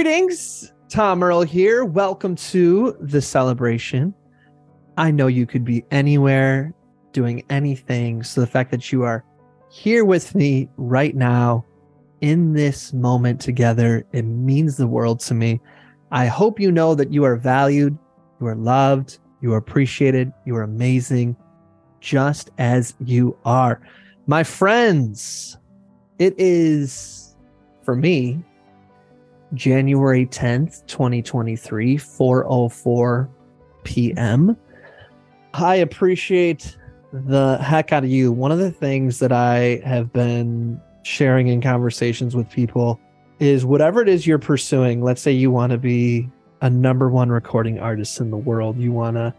Greetings, Tom Earl here. Welcome to the celebration. I know you could be anywhere doing anything. So the fact that you are here with me right now in this moment together, it means the world to me. I hope you know that you are valued, you are loved, you are appreciated, you are amazing, just as you are. My friends, it is for me January 10th, 2023, 404 p.m. I appreciate the heck out of you. One of the things that I have been sharing in conversations with people is whatever it is you're pursuing. Let's say you want to be a number one recording artist in the world, you want to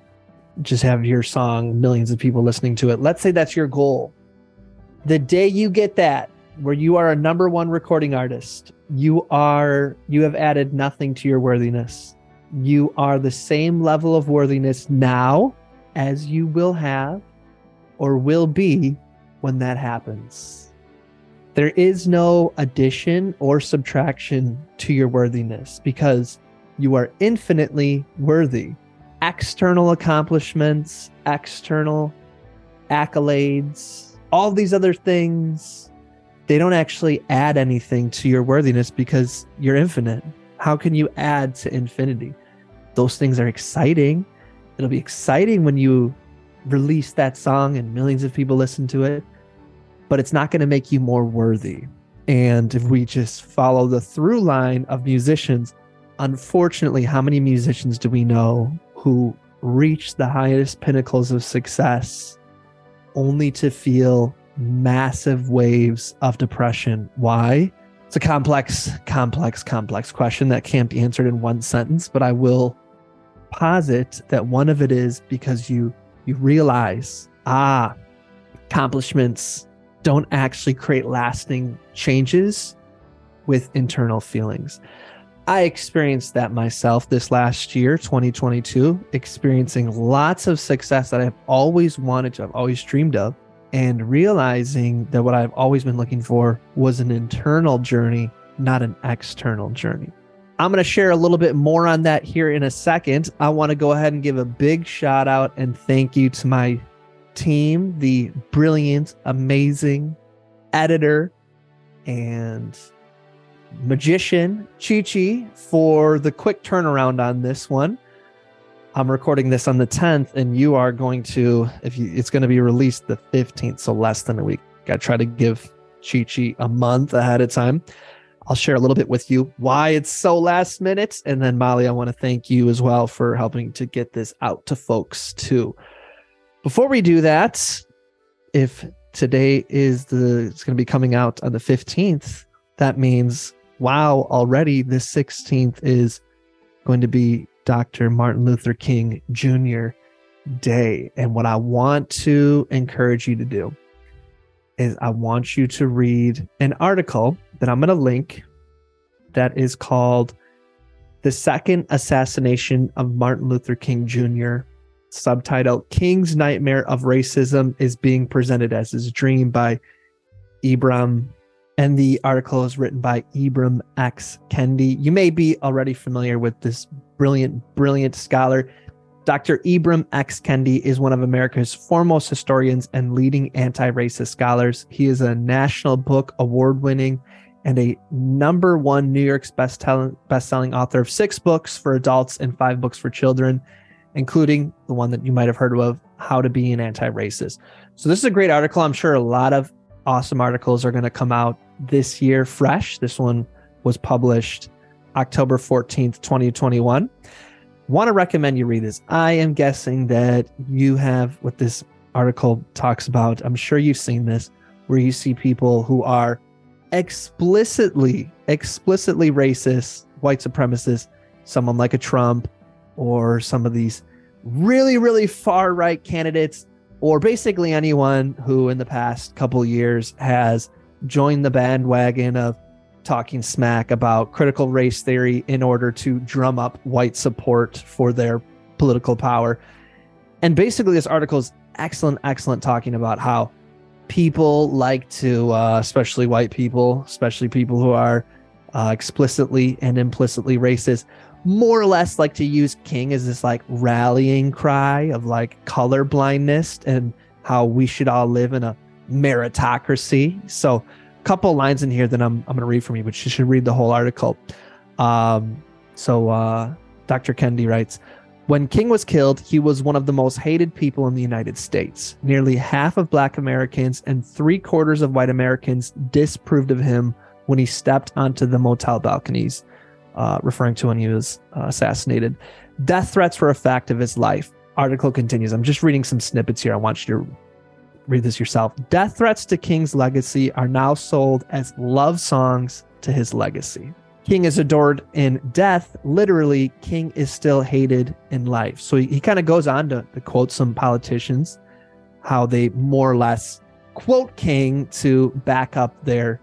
just have your song, millions of people listening to it. Let's say that's your goal. The day you get that, where you are a number one recording artist, you are you have added nothing to your worthiness. You are the same level of worthiness now as you will have or will be when that happens. There is no addition or subtraction to your worthiness because you are infinitely worthy. External accomplishments, external accolades, all these other things they don't actually add anything to your worthiness because you're infinite. How can you add to infinity? Those things are exciting. It'll be exciting when you release that song and millions of people listen to it, but it's not going to make you more worthy. And if we just follow the through line of musicians, unfortunately, how many musicians do we know who reach the highest pinnacles of success only to feel massive waves of depression. Why? It's a complex, complex, complex question that can't be answered in one sentence, but I will posit that one of it is because you you realize, ah, accomplishments don't actually create lasting changes with internal feelings. I experienced that myself this last year, 2022, experiencing lots of success that I've always wanted to, I've always dreamed of and realizing that what I've always been looking for was an internal journey, not an external journey. I'm going to share a little bit more on that here in a second. I want to go ahead and give a big shout out and thank you to my team, the brilliant, amazing editor and magician Chi Chi for the quick turnaround on this one. I'm recording this on the 10th, and you are going to, if you, it's going to be released the 15th, so less than a week. I try to give Chi Chi a month ahead of time. I'll share a little bit with you why it's so last minute. And then, Molly, I want to thank you as well for helping to get this out to folks too. Before we do that, if today is the, it's going to be coming out on the 15th, that means, wow, already the 16th is going to be Dr. Martin Luther King Jr. Day. And what I want to encourage you to do is I want you to read an article that I'm going to link that is called The Second Assassination of Martin Luther King Jr. Subtitle King's Nightmare of Racism is being presented as his dream by Ibram and the article is written by Ibram X. Kendi. You may be already familiar with this brilliant, brilliant scholar. Dr. Ibram X. Kendi is one of America's foremost historians and leading anti racist scholars. He is a National Book Award winning and a number one New York's best selling author of six books for adults and five books for children, including the one that you might have heard of, How to Be an Anti Racist. So, this is a great article. I'm sure a lot of awesome articles are going to come out this year fresh. This one was published October 14th, 2021. Want to recommend you read this. I am guessing that you have what this article talks about. I'm sure you've seen this where you see people who are explicitly, explicitly racist, white supremacists, someone like a Trump or some of these really, really far right candidates, or basically anyone who in the past couple years has join the bandwagon of talking smack about critical race theory in order to drum up white support for their political power. And basically, this article is excellent, excellent talking about how people like to, uh, especially white people, especially people who are uh, explicitly and implicitly racist. More or less like to use king as this like rallying cry of like color blindness and how we should all live in a meritocracy. So, a couple lines in here that I'm I'm going to read from you, but you should read the whole article. Um, so, uh, Dr. Kendi writes. When King was killed, he was one of the most hated people in the United States. Nearly half of black Americans and three quarters of white Americans disapproved of him when he stepped onto the motel balconies, uh, referring to when he was uh, assassinated. Death threats were a fact of his life. Article continues. I'm just reading some snippets here. I want you to read this yourself. Death threats to King's legacy are now sold as love songs to his legacy. King is adored in death. Literally, King is still hated in life. So he, he kind of goes on to, to quote some politicians, how they more or less quote King to back up their,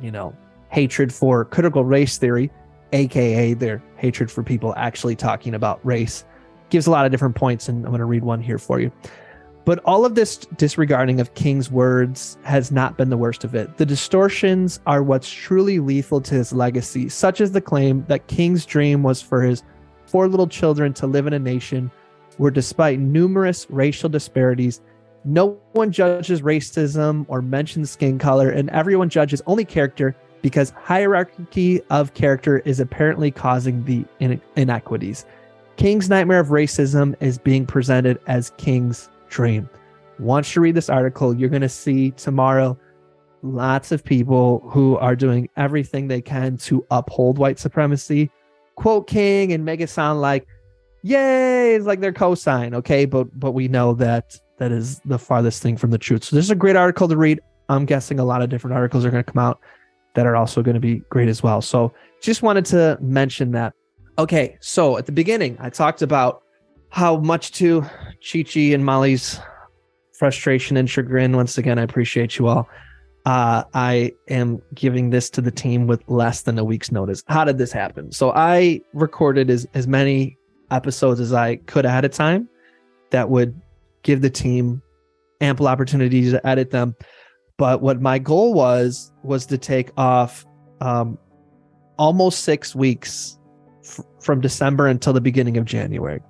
you know, hatred for critical race theory, aka their hatred for people actually talking about race. Gives a lot of different points, and I'm going to read one here for you. But all of this disregarding of King's words has not been the worst of it. The distortions are what's truly lethal to his legacy, such as the claim that King's dream was for his four little children to live in a nation where, despite numerous racial disparities, no one judges racism or mentions skin color, and everyone judges only character because hierarchy of character is apparently causing the inequities. King's nightmare of racism is being presented as King's dream. Once you read this article, you're going to see tomorrow lots of people who are doing everything they can to uphold white supremacy, quote King, and make it sound like, yay, it's like their cosign. Okay. But but we know that that is the farthest thing from the truth. So this is a great article to read. I'm guessing a lot of different articles are going to come out that are also going to be great as well. So just wanted to mention that. Okay. So at the beginning, I talked about how much to Chi Chi and Molly's frustration and chagrin. Once again, I appreciate you all. Uh, I am giving this to the team with less than a week's notice. How did this happen? So I recorded as, as many episodes as I could ahead of time that would give the team ample opportunities to edit them. But what my goal was was to take off um, almost six weeks f- from December until the beginning of January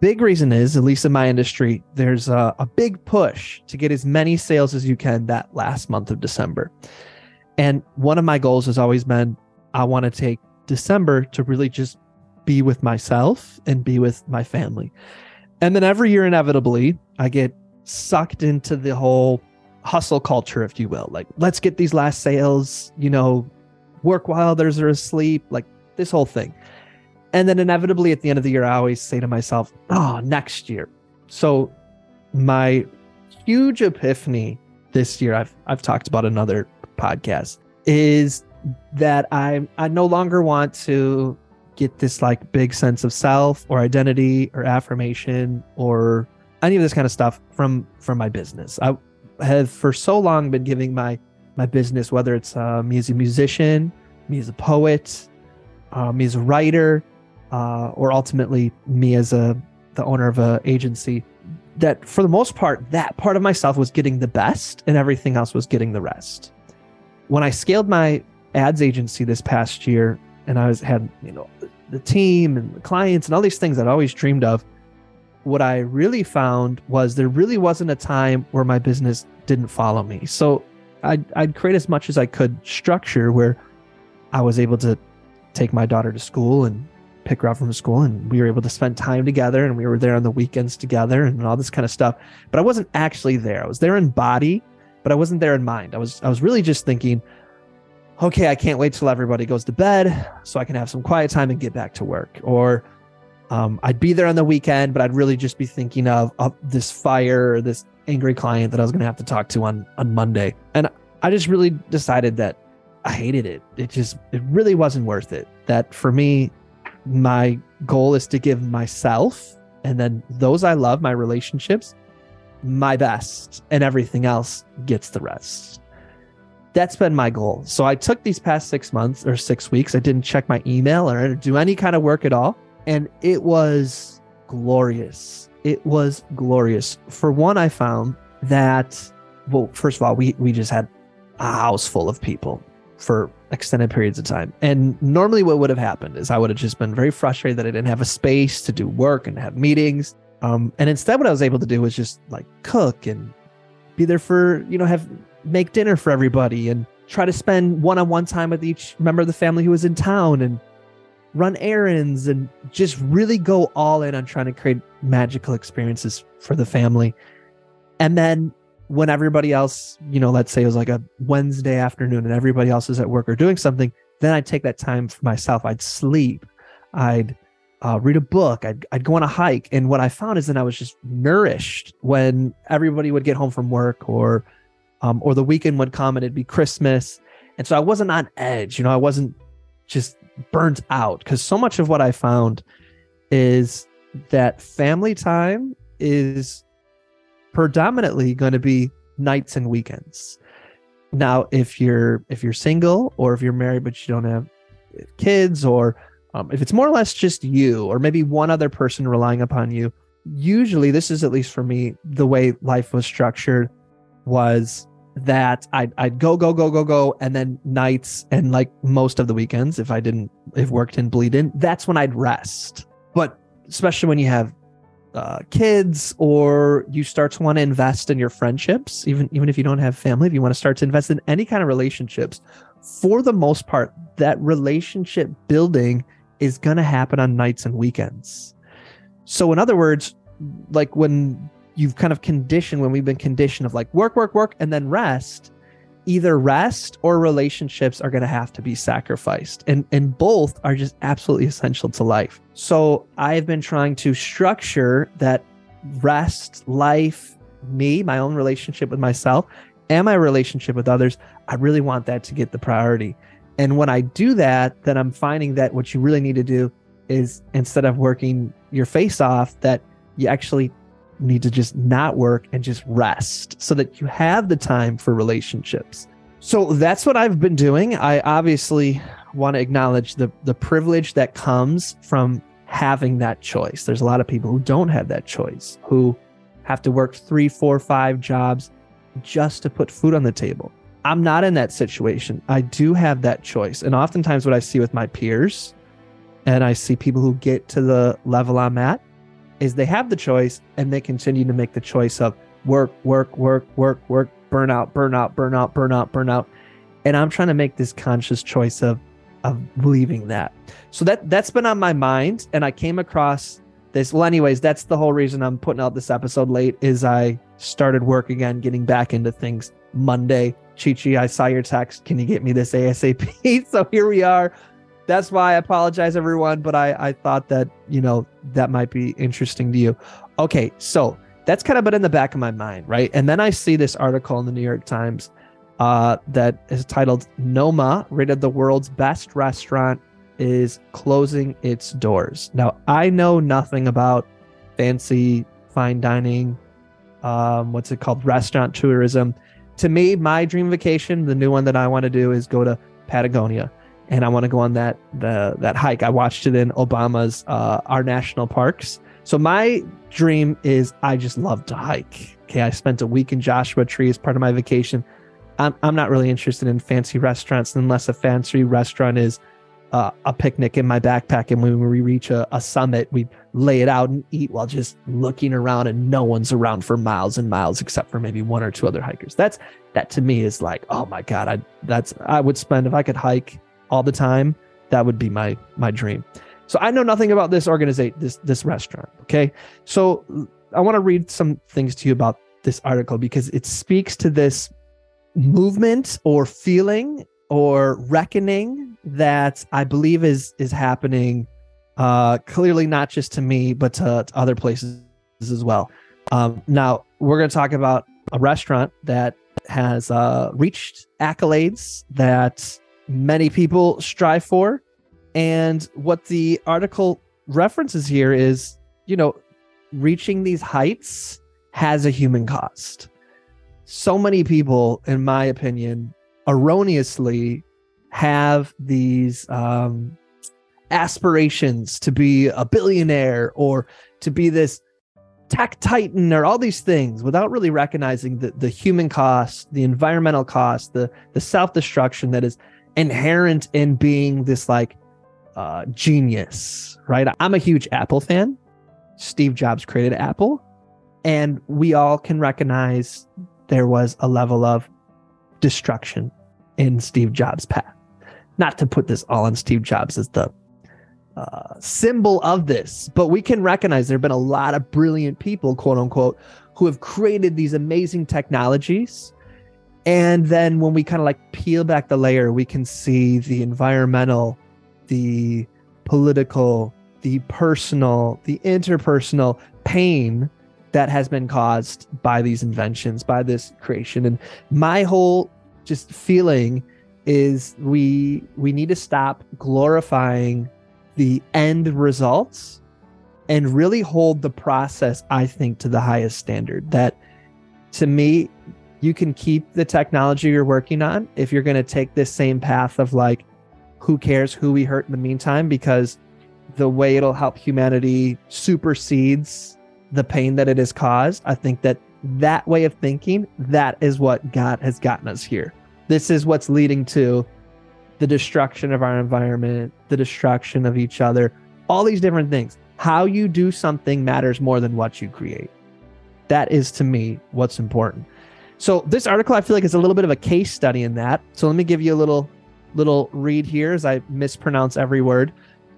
big reason is, at least in my industry, there's a, a, big push to get as many sales as you can that last month of December. And one of my goals has always been I want to take December to really just be with myself and be with my family. And then every year, inevitably, I get sucked into the whole hustle culture, if you will. Like, let's get these last sales, you know, work while others are asleep, like this whole thing. And then inevitably at the end of the year, I always say to myself, oh, next year. So my huge epiphany this year, I've I've talked about another podcast, is that I I no longer want to get this like big sense of self or identity or affirmation or any of this kind of stuff from from my business. I have for so long been giving my my business, whether it's uh, me as a musician, me as a poet, uh, me as a writer, uh, or ultimately me as a the owner of a agency that for the most part that part of myself was getting the best and everything else was getting the rest. When i scaled my ads agency this past year and i was had you know the team and the clients and all these things i'd always dreamed of what i really found was there really wasn't a time where my business didn't follow me. So i'd, I'd create as much as i could structure where i was able to take my daughter to school and pick her up from school and we were able to spend time together and we were there on the weekends together and all this kind of stuff. But i wasn't actually there. I was there in body but i wasn't there in mind. I was i was really just thinking okay i can't wait till everybody goes to bed so i can have some quiet time and get back to work. Or um, i'd be there on the weekend but i'd really just be thinking of, of this fire or this angry client that i was going to have to talk to on on monday. And i just really decided that i hated it. It just it really wasn't worth it. That for me my goal is to give myself and then those I love, my relationships, my best, and everything else gets the rest. That's been my goal. So I took these past six months or six weeks. I didn't check my email or do any kind of work at all. And it was glorious. It was glorious. For one, I found that, well, first of all, we, we just had a house full of people for extended periods of time. And normally, what would have happened is I would have just been very frustrated that I didn't have a space to do work and have meetings. Um, and instead, what I was able to do was just like cook and be there for, you know, have make dinner for everybody and try to spend one on one time with each member of the family who was in town and run errands and just really go all in on trying to create magical experiences for the family. And then when everybody else, you know, let's say it was like a Wednesday afternoon and everybody else is at work or doing something, then I'd take that time for myself. I'd sleep. I'd uh, read a book. I'd, I'd go on a hike. And what I found is that I was just nourished when everybody would get home from work or, um, or the weekend would come and it'd be Christmas. And so I wasn't on edge, you know, I wasn't just burnt out because so much of what I found is that family time is predominantly going to be nights and weekends. Now, if you're if you're single or if you're married but you don't have kids or um, if it's more or less just you or maybe one other person relying upon you, usually this is at least for me the way life was structured was that I'd, I'd go go go go go and then nights and like most of the weekends if I didn't if work didn't bleed in that's when I'd rest. But especially when you have uh, kids or you start to want to invest in your friendships even even if you don't have family if you want to start to invest in any kind of relationships for the most part that relationship building is going to happen on nights and weekends. So in other words like when you've kind of conditioned when we've been conditioned of like work work work and then rest either rest or relationships are going to have to be sacrificed. And and both are just absolutely essential to life. So i've been trying to structure that rest life me my own relationship with myself and my relationship with others. I really want that to get the priority. And when i do that then i'm finding that what you really need to do is instead of working your face off that you actually need to just not work and just rest so that you have the time for relationships. So that's what I've been doing. I obviously want to acknowledge the the privilege that comes from having that choice. There's a lot of people who don't have that choice, who have to work three, four, five jobs just to put food on the table. I'm not in that situation. I do have that choice. And oftentimes, what I see with my peers, and I see people who get to the level I'm at, is they have the choice and they continue to make the choice of work, work, work, work, work, burnout, burnout, burnout, burnout, burnout. And I'm trying to make this conscious choice of of leaving that. So that that's been on my mind. And I came across this well anyways that's the whole reason i'm putting out this episode late is i started work again getting back into things monday. Chichi i saw your text. Can you get me this asap so here we are that's why I apologize, everyone. But I, I thought that, you know, that might be interesting to you. Okay. So that's kind of been in the back of my mind. Right. And then I see this article in the New York Times uh, that is titled Noma, rated the world's best restaurant, is closing its doors. Now, I know nothing about fancy fine dining. Um, what's it called? Restaurant tourism. To me, my dream vacation, the new one that I want to do is go to Patagonia and I want to go on that the that hike. I watched it in Obama's uh, our national parks. So my dream is I just love to hike. Okay, I spent a week in Joshua Tree as part of my vacation. I'm I'm not really interested in fancy restaurants unless a fancy restaurant is uh, a picnic in my backpack, and when we reach a, a summit, we lay it out and eat while just looking around, and no one's around for miles and miles except for maybe one or two other hikers. That's that to me is like, oh my god, I that's I would spend if I could hike all the time, that would be my my dream. So I know nothing about this organization, this this restaurant. Okay, so I want to read some things to you about this article because it speaks to this movement or feeling or reckoning that I believe is is happening. Uh, clearly not just to me, but to, to other places as well. Um, now we're going to talk about a restaurant that has uh, reached accolades that many people strive for. And what the article references here is, you know, reaching these heights has a human cost. So many people, in my opinion, erroneously have these um, aspirations to be a billionaire or to be this tech titan or all these things without really recognizing the, the human cost, the environmental cost, the, the self destruction that is inherent in being this like uh, genius, right? I'm a huge Apple fan. Steve Jobs created Apple, and we all can recognize there was a level of destruction in Steve Jobs' path. Not to put this all on Steve Jobs as the uh, symbol of this, but we can recognize there have been a lot of brilliant people, quote unquote, who have created these amazing technologies. And then when we kind of like peel back the layer, we can see the environmental, the political, the personal, the interpersonal pain that has been caused by these inventions, by this creation. And my whole just feeling is we we need to stop glorifying the end results and really hold the process i think to the highest standard that to me you can keep the technology you're working on if you're going to take this same path of like who cares who we hurt in the meantime because the way it'll help humanity supersedes the pain that it has caused i think that that way of thinking that is what god has gotten us here this is what's leading to the destruction of our environment, the destruction of each other, all these different things. How you do something matters more than what you create. That is to me what's important. So this article I feel like is a little bit of a case study in that. So let me give you a little little read here as I mispronounce every word.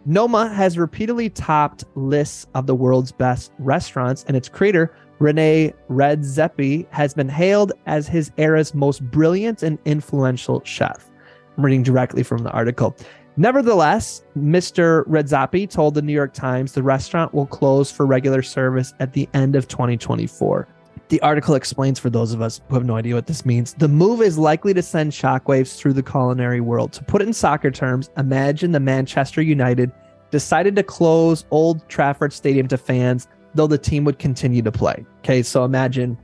Noma has repeatedly topped lists of the world's best restaurants, and its creator Rene Redzepi has been hailed as his era's most brilliant and influential chef. I'm reading directly from the article. Nevertheless, Mr. Redzepi told the New York Times the restaurant will close for regular service at the end of 2024. The article explains for those of us who have no idea what this means. The move is likely to send shockwaves through the culinary world. To put it in soccer terms, imagine the Manchester United decided to close Old Trafford Stadium to fans though the team would continue to play. Okay, so imagine,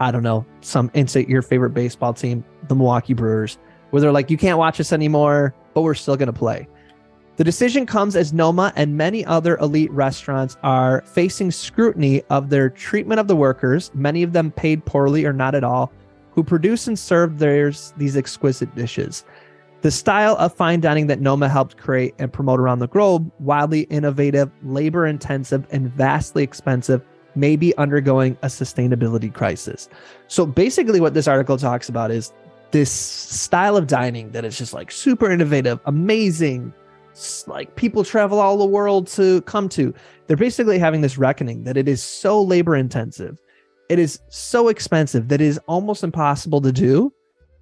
I don't know, some insert your favorite baseball team, the Milwaukee Brewers, where they're like, you can't watch us anymore, but we're still going to play. The decision comes as Noma and many other elite restaurants are facing scrutiny of their treatment of the workers, many of them paid poorly or not at all, who produce and serve theirs these exquisite dishes. The style of fine dining that Noma helped create and promote around the globe, wildly innovative, labor intensive, and vastly expensive, may be undergoing a sustainability crisis. So basically, what this article talks about is this style of dining that is just like super innovative, amazing, like people travel all the world to come to. They're basically having this reckoning that it is so labor intensive, it is so expensive that it is almost impossible to do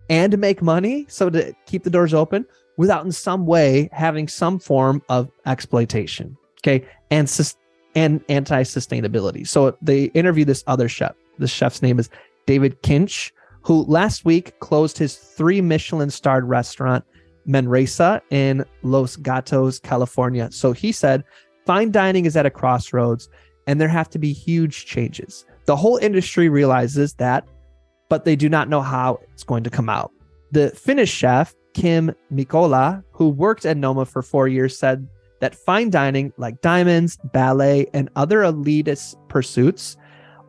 and to make money, so to keep the doors open without in some way having some form of exploitation. Okay. And and anti-sustainability. So they interview this other chef. The chef's name is David Kinch, who last week closed his three Michelin starred restaurant, Manresa, in Los Gatos, California. So he said, fine dining is at a crossroads and there have to be huge changes. The whole industry realizes that but they do not know how it's going to come out. The Finnish chef, Kim Mikkola, who worked at Noma for four years, said that fine dining, like diamonds, ballet, and other elitist pursuits,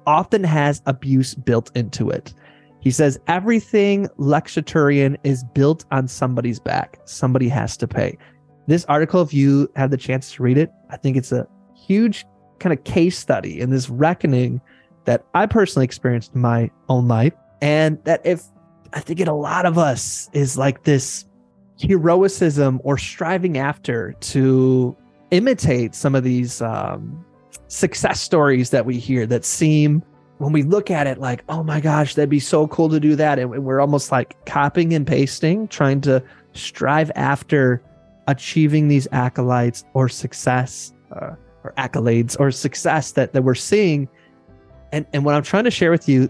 often has abuse built into it. He says everything Luxiturian is built on somebody's back. Somebody has to pay. This article, if you have the chance to read it, I think it's a huge kind of case study in this reckoning that I personally experienced in my own life and that if I think in a lot of us is like this heroicism or striving after to imitate some of these um, success stories that we hear that seem when we look at it like oh my gosh that'd be so cool to do that. And we're almost like copying and pasting trying to strive after achieving these acolytes or success uh, or accolades or success that, that we're seeing. And and what i'm trying to share with you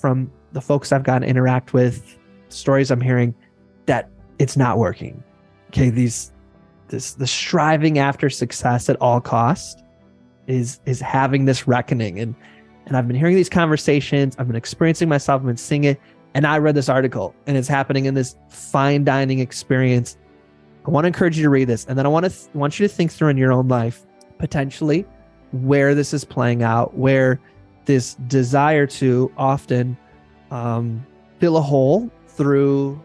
from the folks I've gotten to interact with, stories I'm hearing, that it's not working. Okay, these this the striving after success at all cost is is having this reckoning. And and I've been hearing these conversations, I've been experiencing myself, I've been seeing it, and I read this article and it's happening in this fine dining experience. I want to encourage you to read this and then I want to th- want you to think through in your own life potentially where this is playing out, where this desire to often um, fill a hole through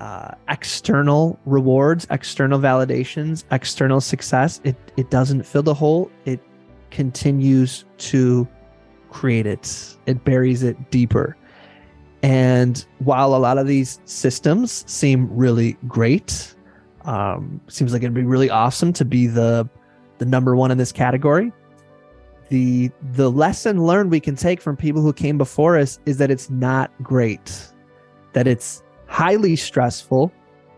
uh, external rewards, external validations, external success, it it doesn't fill the hole. It continues to create it. It buries it deeper. And while a lot of these systems seem really great, um, seems like it'd be really awesome to be the the number one in this category. The the lesson learned we can take from people who came before us is that it's not great, that it's highly stressful,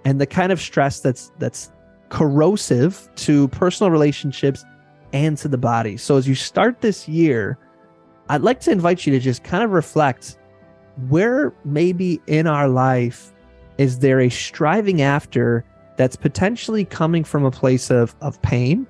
and the kind of stress that's that's corrosive to personal relationships and to the body. So as you start this year, I'd like to invite you to just kind of reflect where maybe in our life is there a striving after that's potentially coming from a place of, of pain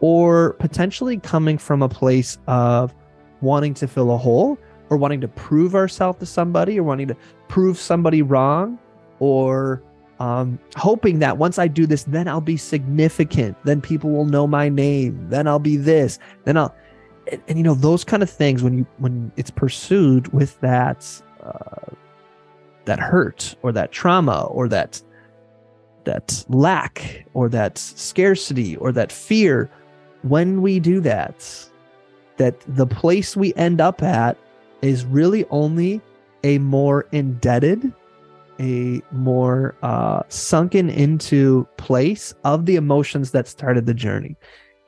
or potentially coming from a place of wanting to fill a hole or wanting to prove ourselves to somebody or wanting to prove somebody wrong or um, hoping that once I do this, then I'll be significant. Then people will know my name. Then I'll be this. Then I'll, and, and you know those kind of things when you when it's pursued with that uh, that hurt or that trauma or that that lack or that scarcity or that fear when we do that that the place we end up at is really only a more indebted a more uh, sunken into place of the emotions that started the journey.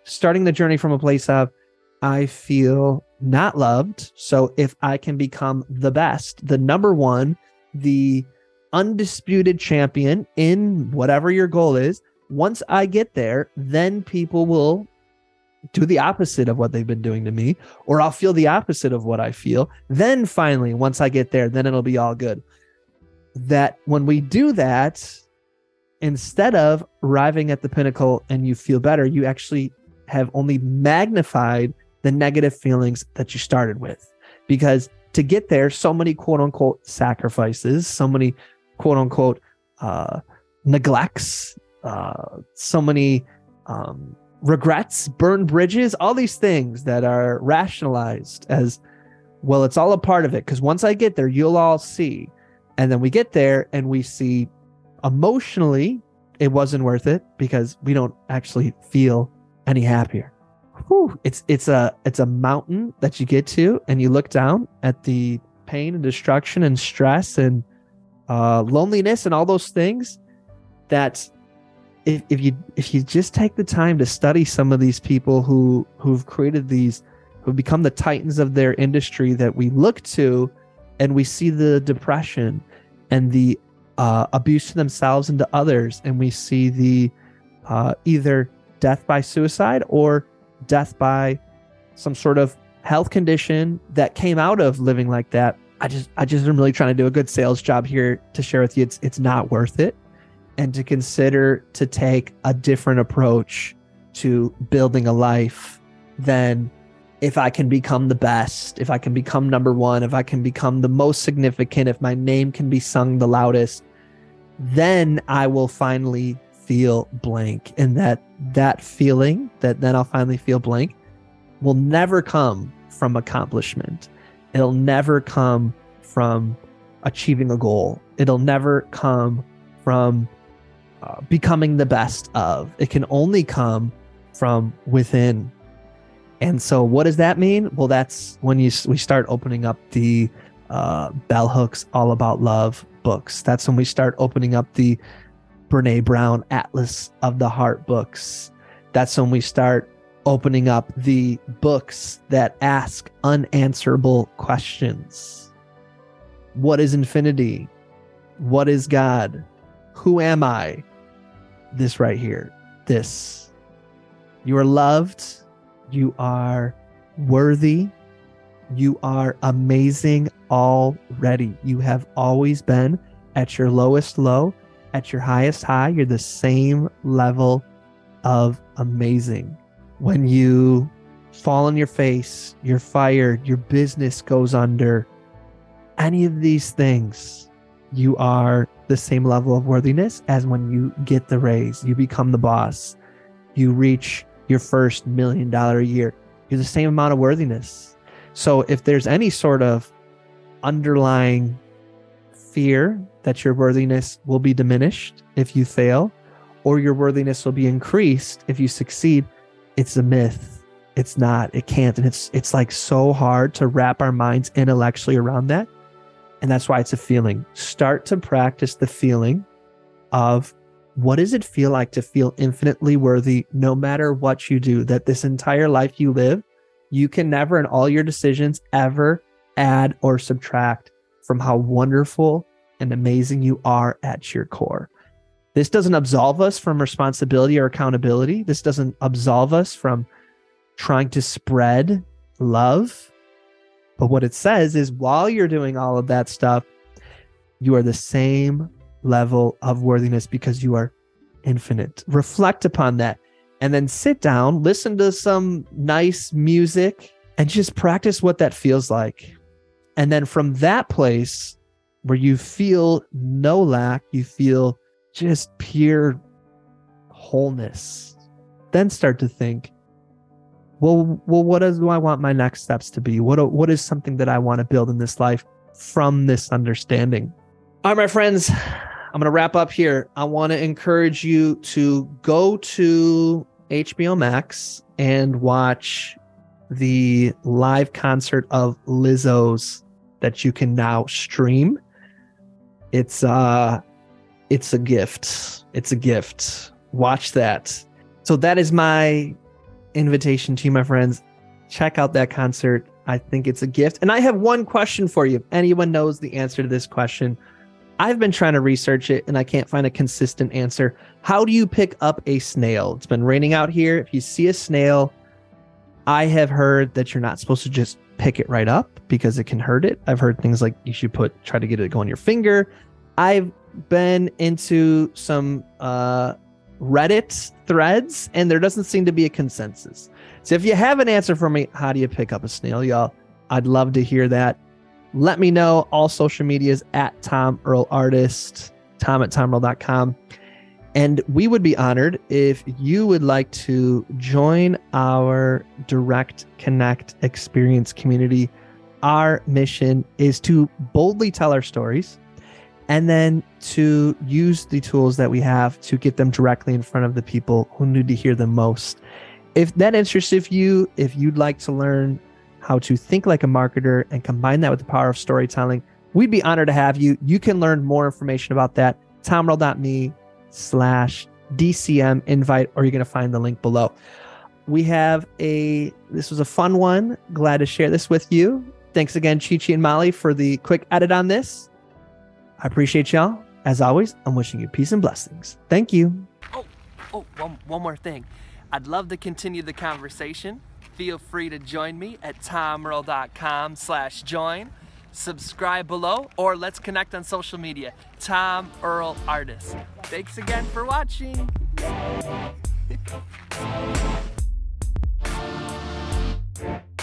Starting the journey from a place of i feel not loved so if i can become the best the number one the undisputed champion in whatever your goal is. Once I get there, then people will do the opposite of what they've been doing to me, or I'll feel the opposite of what I feel. Then finally, once I get there, then it'll be all good. That when we do that, instead of arriving at the pinnacle and you feel better, you actually have only magnified the negative feelings that you started with. Because to get there, so many quote unquote sacrifices, so many quote unquote uh, neglects, uh, so many um, regrets, burned bridges, all these things that are rationalized as well. It's all a part of it because once I get there, you'll all see. And then we get there and we see emotionally it wasn't worth it because we don't actually feel any happier. Whew, it's it's a it's a mountain that you get to and you look down at the pain and destruction and stress and uh, loneliness and all those things that if, if you if you just take the time to study some of these people who who've created these who've become the titans of their industry that we look to and we see the depression and the uh, abuse to themselves and to others and we see the uh, either death by suicide or death by some sort of health condition that came out of living like that I just I just am really trying to do a good sales job here to share with you it's it's not worth it. And to consider to take a different approach to building a life than if I can become the best, if I can become number 1, if I can become the most significant, if my name can be sung the loudest, then I will finally feel blank and that that feeling that then I'll finally feel blank will never come from accomplishment It'll never come from achieving a goal. It'll never come from uh, becoming the best of. It can only come from within. And so, what does that mean? Well, that's when you we start opening up the uh, Bell Hooks All About Love books. That's when we start opening up the Brene Brown Atlas of the Heart books. That's when we start opening up the books that ask unanswerable questions. What is infinity? What is God? Who am I? This right here. This. You are loved. You are worthy. You are amazing already. You have always been at your lowest low, at your highest high. You're the same level of amazing when you fall on your face, you're fired, your business goes under, any of these things, you are the same level of worthiness as when you get the raise, you become the boss, you reach your first million dollar a year. You're the same amount of worthiness. So if there's any sort of underlying fear that your worthiness will be diminished if you fail, or your worthiness will be increased if you succeed. It's a myth. It's not. It can't. And it's it's like so hard to wrap our minds intellectually around that. And that's why it's a feeling. Start to practice the feeling of what does it feel like to feel infinitely worthy no matter what you do? That this entire life you live, you can never in all your decisions ever add or subtract from how wonderful and amazing you are at your core. This doesn't absolve us from responsibility or accountability. This doesn't absolve us from trying to spread love. But what it says is while you're doing all of that stuff, you are the same level of worthiness because you are infinite. Reflect upon that and then sit down, listen to some nice music, and just practice what that feels like. And then from that place where you feel no lack, you feel just pure wholeness, then start to think, well, well, what do I want my next steps to be? What, what is something that I want to build in this life from this understanding? All right, my friends, I'm going to wrap up here. I want to encourage you to go to HBO Max and watch the live concert of Lizzo's that you can now stream. It's uh it's a gift. It's a gift. Watch that. So that is my invitation to you, my friends. Check out that concert. I think it's a gift. And I have one question for you. If anyone knows the answer to this question, I've been trying to research it and I can't find a consistent answer. How do you pick up a snail? It's been raining out here. If you see a snail, I have heard that you're not supposed to just pick it right up because it can hurt it. I've heard things like you should put try to get it to go on your finger. I've been into some uh, Reddit threads and there doesn't seem to be a consensus. So if you have an answer for me, how do you pick up a snail, y'all? I'd love to hear that. Let me know. All social medias at Tom Earl Artist, tom at tomearl.com. And we would be honored if you would like to join our Direct Connect experience community. Our mission is to boldly tell our stories and then to use the tools that we have to get them directly in front of the people who need to hear them most. If that interests you, if you'd like to learn how to think like a marketer and combine that with the power of storytelling, we'd be honored to have you. You can learn more information about that, tomearl.me slash DCM invite, or you're going to find the link below. We have a, this was a fun one. Glad to share this with you. Thanks again, Chichi and Molly, for the quick edit on this. I appreciate y'all. As always, I'm wishing you peace and blessings. Thank you. Oh, oh, one, one more thing. I'd love to continue the conversation. Feel free to join me at tomearl.com slash join. Subscribe below or let's connect on social media. Tom Earl Artist. Thanks again for watching.